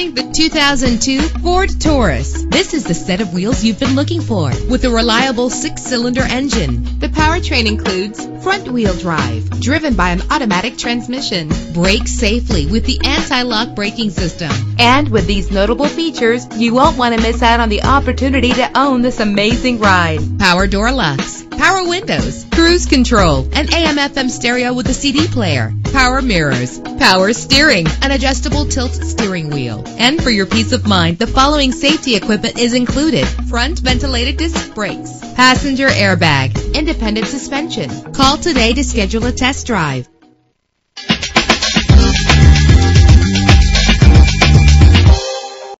The 2002 Ford Taurus. This is the set of wheels you've been looking for with a reliable six-cylinder engine. The powertrain includes front-wheel drive, driven by an automatic transmission. Brake safely with the anti-lock braking system. And with these notable features, you won't want to miss out on the opportunity to own this amazing ride. Power door locks, power windows, cruise control, an AM FM stereo with a CD player, power mirrors, power steering, an adjustable tilt steering wheel. And for your peace of mind, the following safety equipment is included. Front ventilated disc brakes, passenger airbag, independent suspension. Call today to schedule a test drive.